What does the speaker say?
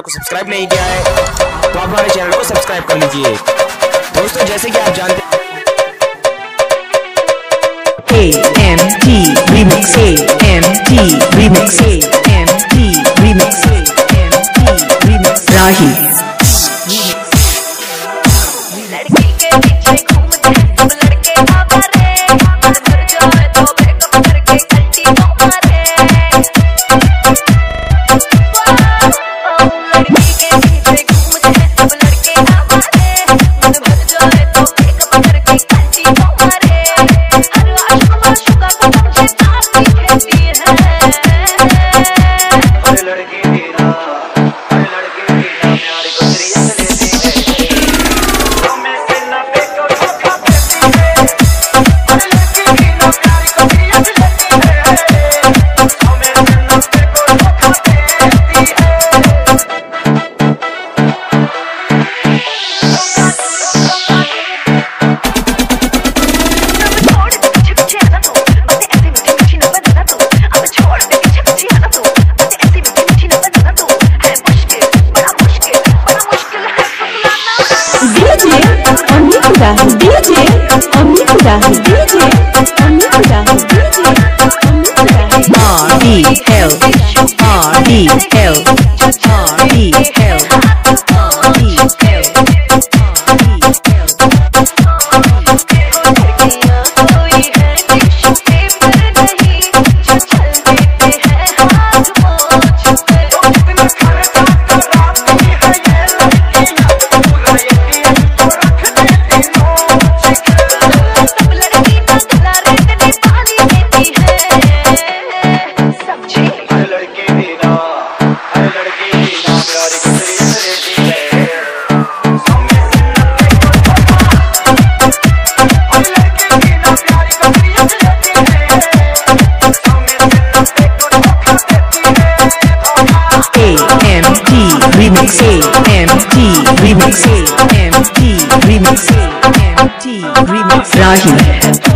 को सब्सक्राइब नहीं किया है तो आप हमारे चैनल को सब्सक्राइब कर लीजिए। दोस्तों जैसे कि आप जानते हैं Amanda, DJ, Amanda, DJ, Amanda, remix MT remix MT remix MT remix Rahim